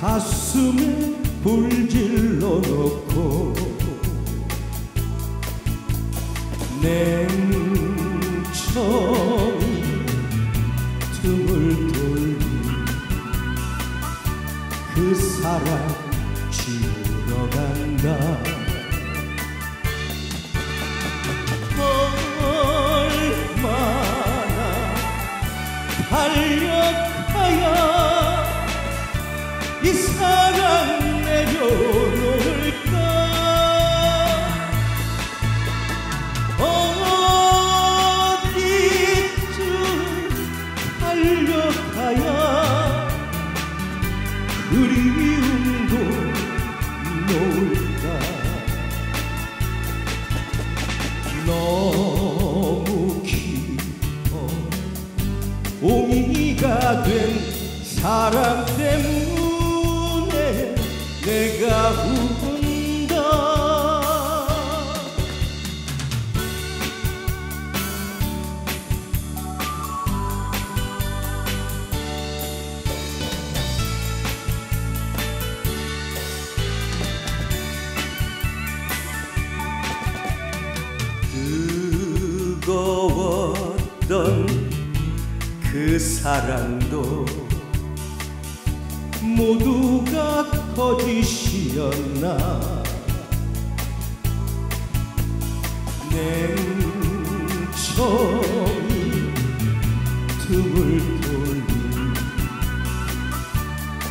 가슴에 불질러 놓고 냉철 틈을 돌린 그 사랑 지우러 간다. 얼마나 달력하여 이 사랑 내려놓을까? 어디쯤 달려가야 그리움도 놓을까? 너무 깊어 옹이가 된 사람 때문에 내가 운다. 뜨거웠던 그 사랑도 모두가 거짓이었나? 냉청이 틈을 돌린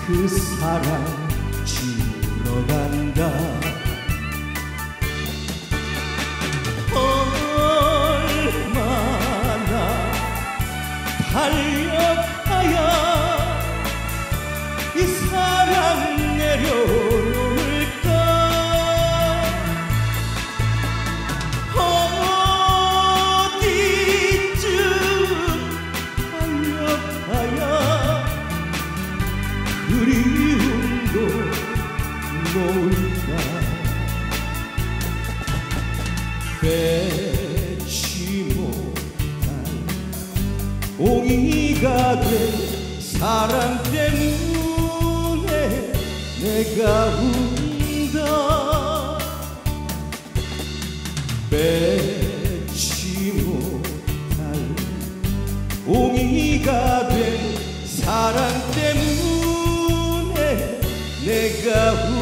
그 사랑 그리움도 놓을까 빼지 못한 옹이가 된 사랑 때문에 내가 운다. 빼지 못할 옹이가 된 사랑 때문에 내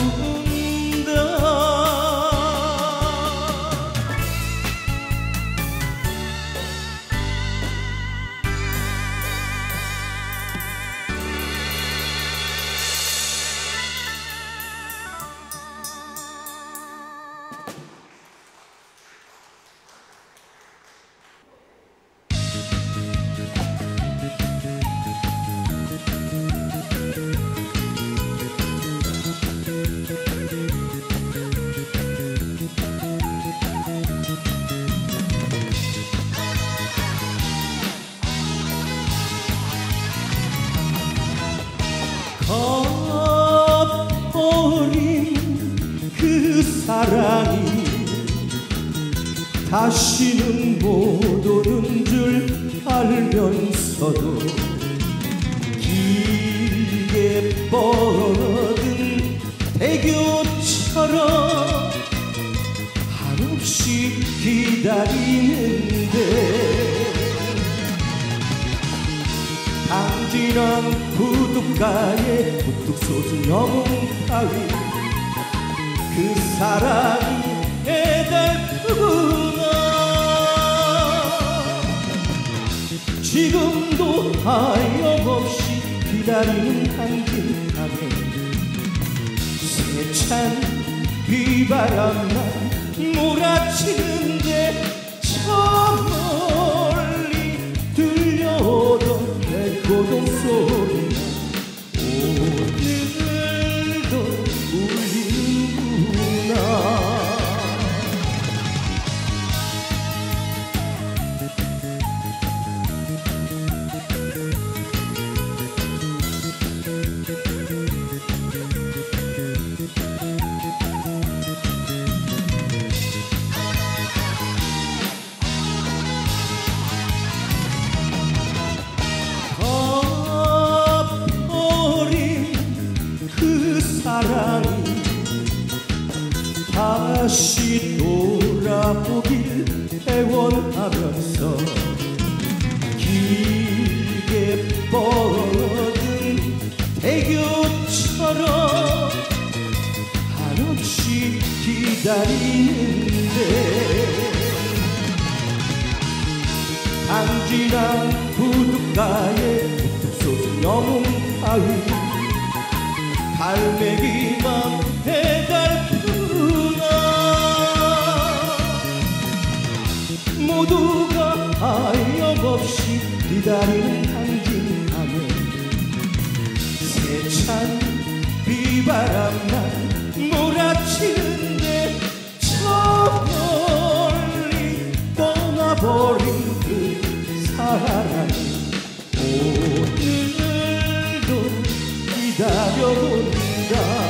사랑이 다시는 못 오는 줄 알면서도 길게 뻗은 대교처럼 한없이 기다리는데 당진한 부둣가에 뚝뚝 솟은 영웅 따위 그 사랑이 애달프구나. 지금도 하염없이 기다리는 한길가에 세찬 비바람만 몰아치는데 저 멀리 들려오던 내 고동 소 다시 돌아보길 애원하면서 길게 뻗은 대교처럼 한없이 기다리는데 안지나 부둣가에 솟은 영웅 아위 갈매기만 기다리는 강진하면 세찬 비바람만 몰아치는데 저 멀리 떠나버린 그 사랑이 오늘도 기다려본다